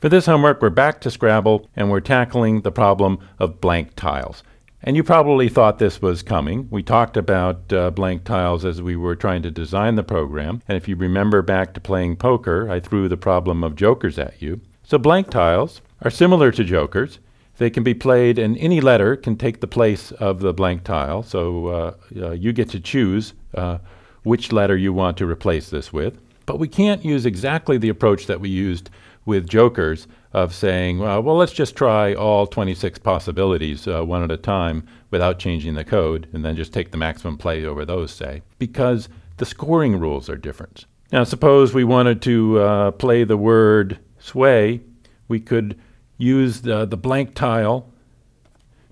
For this homework, we're back to Scrabble and we're tackling the problem of blank tiles. And you probably thought this was coming. We talked about uh, blank tiles as we were trying to design the program. And if you remember back to playing poker, I threw the problem of jokers at you. So blank tiles are similar to jokers. They can be played and any letter can take the place of the blank tile. So uh, uh, you get to choose uh, which letter you want to replace this with. But we can't use exactly the approach that we used with jokers of saying, well, well let's just try all 26 possibilities uh, one at a time without changing the code and then just take the maximum play over those, say, because the scoring rules are different. Now, suppose we wanted to uh, play the word sway, we could use the, the blank tile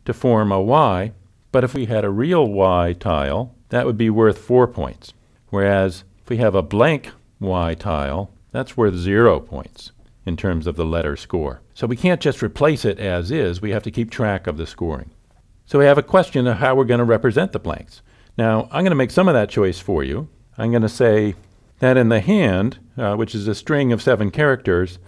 to form a Y, but if we had a real Y tile, that would be worth four points. Whereas if we have a blank Y tile, that's worth zero points in terms of the letter score. So we can't just replace it as is, we have to keep track of the scoring. So we have a question of how we're going to represent the blanks. Now, I'm going to make some of that choice for you. I'm going to say that in the hand, uh, which is a string of seven characters,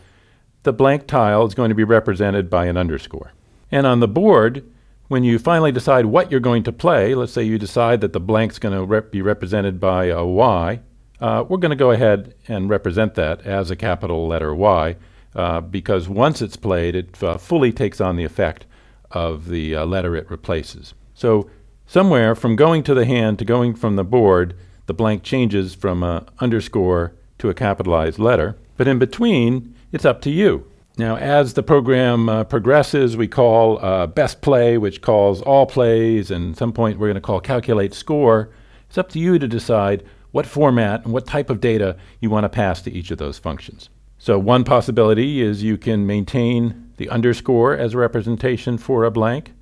the blank tile is going to be represented by an underscore. And on the board, when you finally decide what you're going to play, let's say you decide that the blank's going to rep be represented by a Y, uh, we're going to go ahead and represent that as a capital letter Y uh, because once it's played, it uh, fully takes on the effect of the uh, letter it replaces. So somewhere from going to the hand to going from the board, the blank changes from a underscore to a capitalized letter. But in between, it's up to you. Now, as the program uh, progresses, we call uh, best play, which calls all plays, and at some point we're going to call calculate score. It's up to you to decide what format and what type of data you want to pass to each of those functions. So one possibility is you can maintain the underscore as a representation for a blank.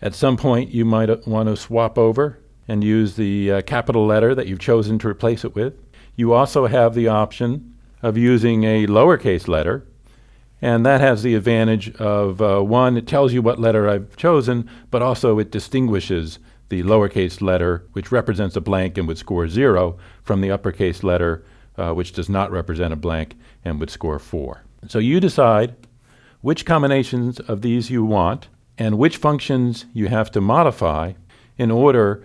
At some point, you might want to swap over and use the uh, capital letter that you've chosen to replace it with. You also have the option of using a lowercase letter, and that has the advantage of uh, one, it tells you what letter I've chosen, but also it distinguishes the lowercase letter, which represents a blank and would score zero, from the uppercase letter, uh, which does not represent a blank and would score 4. So you decide which combinations of these you want and which functions you have to modify in order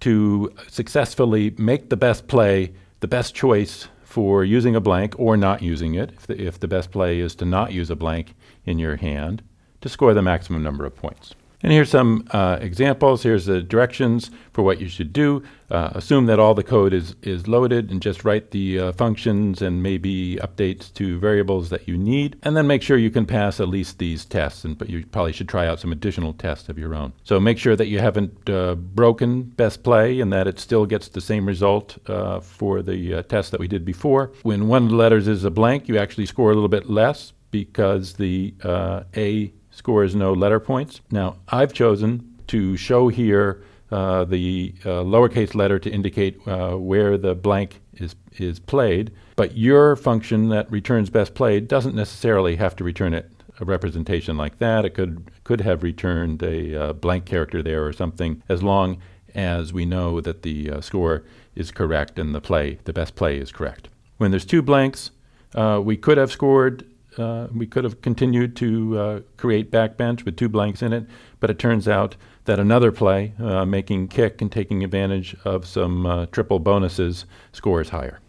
to successfully make the best play the best choice for using a blank or not using it, if the, if the best play is to not use a blank in your hand, to score the maximum number of points. And here's some uh, examples. Here's the directions for what you should do. Uh, assume that all the code is, is loaded and just write the uh, functions and maybe updates to variables that you need. And then make sure you can pass at least these tests, and, but you probably should try out some additional tests of your own. So make sure that you haven't uh, broken best play and that it still gets the same result uh, for the uh, test that we did before. When one of the letters is a blank, you actually score a little bit less because the A scores no letter points. Now, I've chosen to show here uh, the uh, lowercase letter to indicate uh, where the blank is, is played, but your function that returns best played doesn't necessarily have to return it a representation like that. It could, could have returned a uh, blank character there or something, as long as we know that the uh, score is correct and the play, the best play is correct. When there's two blanks, uh, we could have scored uh, we could have continued to uh, create backbench with two blanks in it, but it turns out that another play, uh, making kick and taking advantage of some uh, triple bonuses, scores higher.